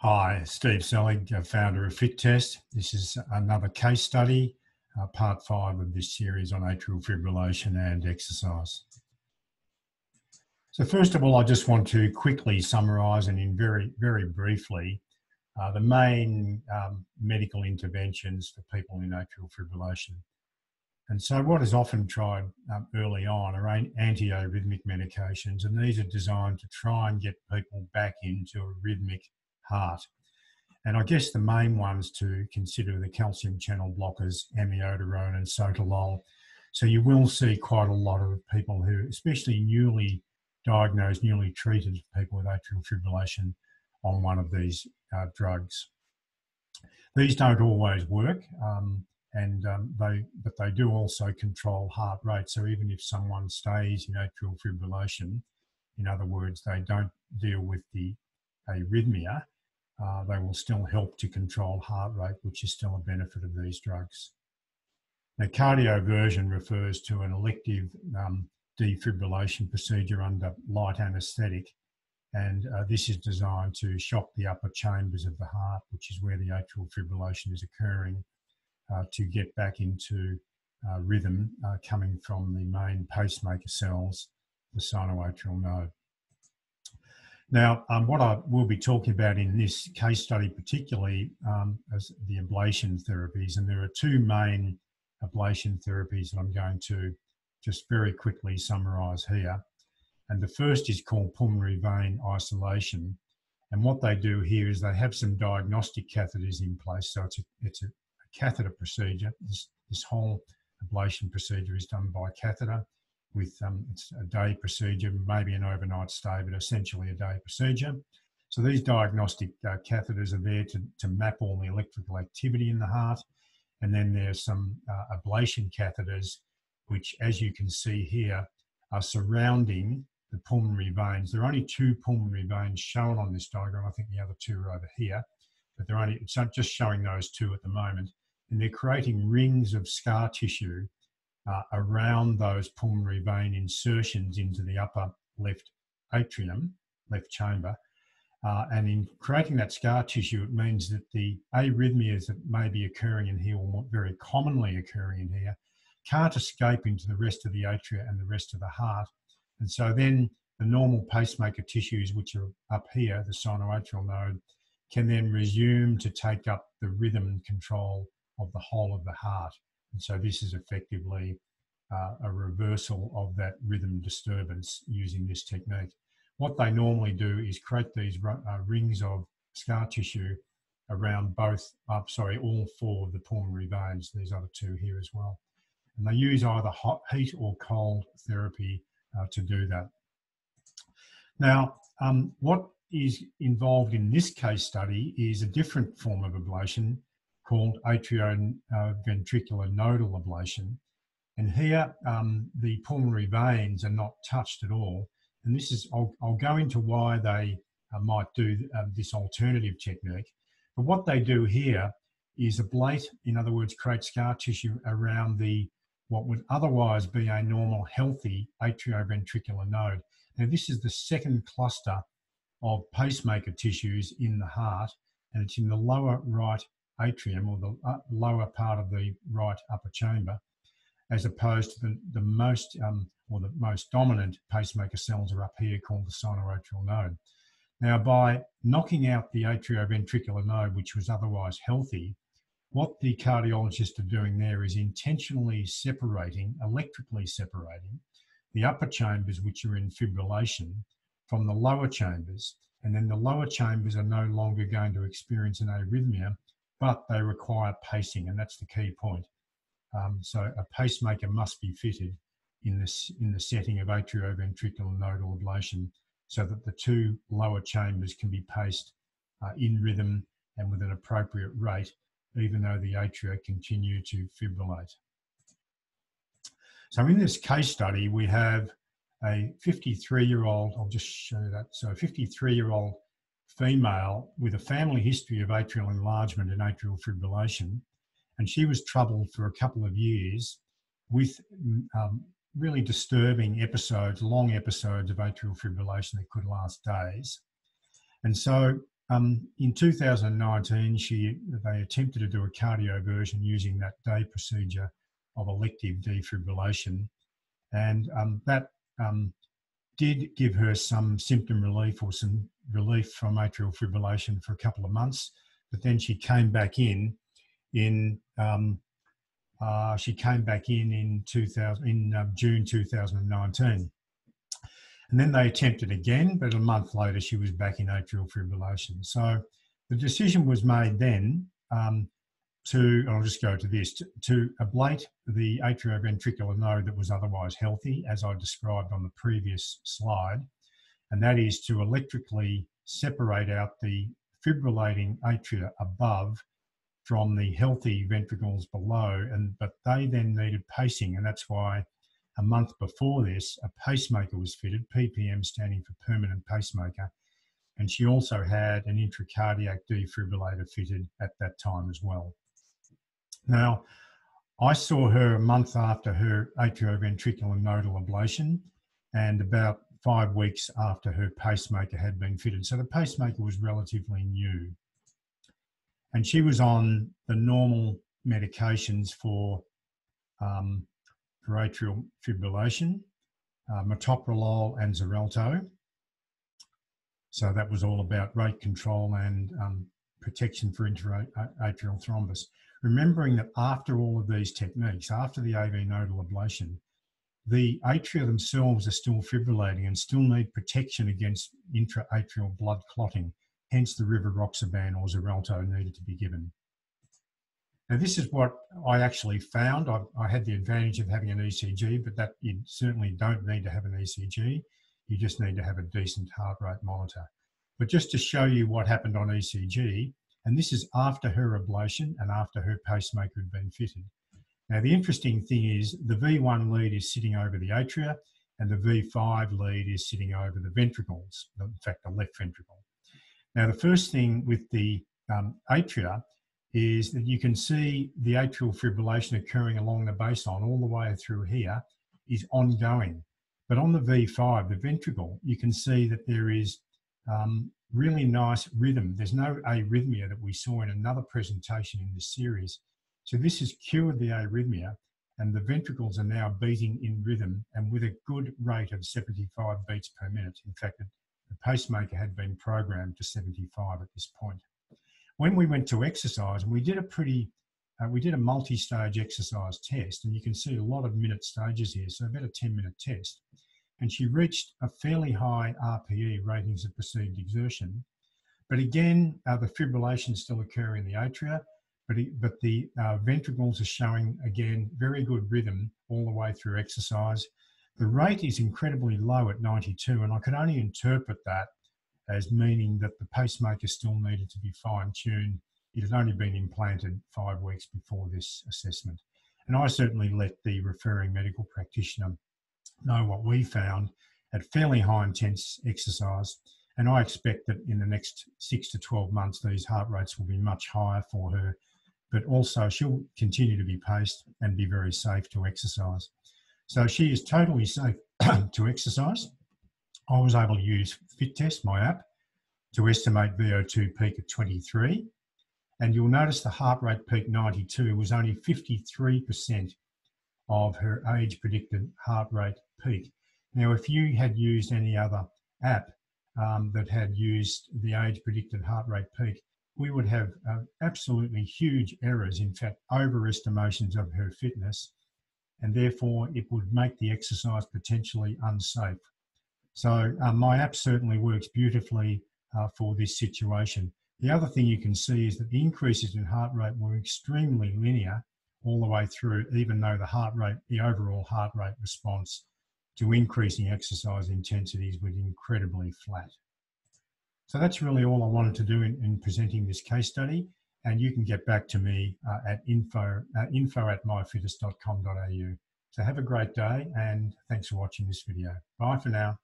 Hi, Steve Selig, founder of FitTest. This is another case study, uh, part five of this series on atrial fibrillation and exercise. So first of all, I just want to quickly summarise and in very, very briefly, uh, the main um, medical interventions for people in atrial fibrillation. And so what is often tried um, early on are antiarrhythmic medications, and these are designed to try and get people back into a rhythmic heart. And I guess the main ones to consider the calcium channel blockers, amiodarone and sotalol. So you will see quite a lot of people who, especially newly diagnosed, newly treated people with atrial fibrillation on one of these uh, drugs. These don't always work, um, and um, they but they do also control heart rate. So even if someone stays in atrial fibrillation, in other words, they don't deal with the arrhythmia, uh, they will still help to control heart rate, which is still a benefit of these drugs. Now, cardioversion refers to an elective um, defibrillation procedure under light anaesthetic, and uh, this is designed to shock the upper chambers of the heart, which is where the atrial fibrillation is occurring, uh, to get back into uh, rhythm uh, coming from the main pacemaker cells, the sinoatrial node. Now, um, what I will be talking about in this case study, particularly um, as the ablation therapies, and there are two main ablation therapies that I'm going to just very quickly summarise here. And the first is called pulmonary vein isolation. And what they do here is they have some diagnostic catheters in place. So it's a, it's a catheter procedure. This, this whole ablation procedure is done by catheter with um, it's a day procedure, maybe an overnight stay, but essentially a day procedure. So these diagnostic uh, catheters are there to, to map all the electrical activity in the heart. And then there's some uh, ablation catheters, which, as you can see here, are surrounding the pulmonary veins. There are only two pulmonary veins shown on this diagram. I think the other two are over here, but they're only, it's just showing those two at the moment. And they're creating rings of scar tissue uh, around those pulmonary vein insertions into the upper left atrium, left chamber. Uh, and in creating that scar tissue, it means that the arrhythmias that may be occurring in here, or very commonly occurring in here, can't escape into the rest of the atria and the rest of the heart. And so then the normal pacemaker tissues, which are up here, the sinoatrial node, can then resume to take up the rhythm control of the whole of the heart. And so this is effectively uh, a reversal of that rhythm disturbance using this technique. What they normally do is create these uh, rings of scar tissue around both, uh, sorry, all four of the pulmonary veins, these other two here as well. And they use either hot, heat or cold therapy uh, to do that. Now, um, what is involved in this case study is a different form of ablation called atrioventricular nodal ablation. And here, um, the pulmonary veins are not touched at all. And this is, I'll, I'll go into why they uh, might do uh, this alternative technique. But what they do here is ablate, in other words, create scar tissue around the what would otherwise be a normal healthy atrioventricular node. Now, this is the second cluster of pacemaker tissues in the heart, and it's in the lower right atrium or the uh, lower part of the right upper chamber, as opposed to the, the most um, or the most dominant pacemaker cells are up here called the sinoatrial node. Now, by knocking out the atrioventricular node, which was otherwise healthy, what the cardiologists are doing there is intentionally separating, electrically separating, the upper chambers, which are in fibrillation, from the lower chambers. And then the lower chambers are no longer going to experience an arrhythmia but they require pacing, and that's the key point. Um, so a pacemaker must be fitted in this in the setting of atrioventricular nodal ablation, so that the two lower chambers can be paced uh, in rhythm and with an appropriate rate, even though the atria continue to fibrillate. So in this case study, we have a 53-year-old. I'll just show that. So a 53-year-old female with a family history of atrial enlargement and atrial fibrillation. And she was troubled for a couple of years with um, really disturbing episodes, long episodes of atrial fibrillation that could last days. And so um, in 2019, she they attempted to do a cardioversion using that day procedure of elective defibrillation, and um, that um, did give her some symptom relief or some relief from atrial fibrillation for a couple of months. But then she came back in in um, uh, she came back in in 2000 in um, June 2019. And then they attempted again, but a month later she was back in atrial fibrillation. So the decision was made then um, to, I'll just go to this, to, to ablate the atrioventricular node that was otherwise healthy, as I described on the previous slide, and that is to electrically separate out the fibrillating atria above from the healthy ventricles below, and but they then needed pacing, and that's why a month before this, a pacemaker was fitted, PPM standing for permanent pacemaker, and she also had an intracardiac defibrillator fitted at that time as well. Now, I saw her a month after her atrioventricular nodal ablation and about five weeks after her pacemaker had been fitted. So the pacemaker was relatively new. And she was on the normal medications for, um, for atrial fibrillation, uh, metoprolol and Xarelto. So that was all about rate control and um, protection for intra-atrial thrombus remembering that after all of these techniques, after the AV nodal ablation, the atria themselves are still fibrillating and still need protection against intra-atrial blood clotting. Hence, the rivaroxaban or Xarelto needed to be given. Now, this is what I actually found. I, I, had the advantage of having an ECG, but that you certainly don't need to have an ECG. You just need to have a decent heart rate monitor. But just to show you what happened on ECG, and this is after her ablation and after her pacemaker had been fitted. Now, the interesting thing is the V1 lead is sitting over the atria and the V5 lead is sitting over the ventricles, in fact, the left ventricle. Now, the first thing with the um, atria is that you can see the atrial fibrillation occurring along the baseline all the way through here is ongoing. But on the V5, the ventricle, you can see that there is um, really nice rhythm. There's no arrhythmia that we saw in another presentation in this series. So this has cured the arrhythmia and the ventricles are now beating in rhythm and with a good rate of 75 beats per minute. In fact, the pacemaker had been programmed to 75 at this point. When we went to exercise, and we did a pretty, uh, we did a multi-stage exercise test and you can see a lot of minute stages here, so about a 10 minute test and she reached a fairly high RPE, ratings of perceived exertion. But again, uh, the fibrillation still occurring in the atria, but, it, but the uh, ventricles are showing, again, very good rhythm all the way through exercise. The rate is incredibly low at 92, and I can only interpret that as meaning that the pacemaker still needed to be fine tuned. It had only been implanted five weeks before this assessment. And I certainly let the referring medical practitioner know what we found at fairly high intense exercise. And I expect that in the next six to 12 months, these heart rates will be much higher for her. But also, she'll continue to be paced and be very safe to exercise. So she is totally safe to exercise. I was able to use FitTest, my app, to estimate VO2 peak at 23. And you'll notice the heart rate peak 92 was only 53% of her age predicted heart rate peak. Now, if you had used any other app um, that had used the age predicted heart rate peak, we would have uh, absolutely huge errors, in fact, overestimations of her fitness, and therefore it would make the exercise potentially unsafe. So, uh, my app certainly works beautifully uh, for this situation. The other thing you can see is that the increases in heart rate were extremely linear all the way through, even though the heart rate, the overall heart rate response to increasing exercise intensities was incredibly flat. So that's really all I wanted to do in, in presenting this case study. And you can get back to me uh, at info, uh, info at myfittest.com.au. So have a great day and thanks for watching this video. Bye for now.